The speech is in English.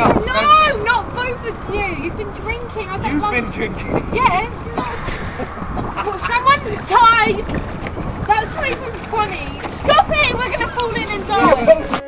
No, not both of you. You've been drinking. I don't You've like. been drinking. Yeah. well, someone's tied. That's not even funny. Stop it. We're gonna fall in and die.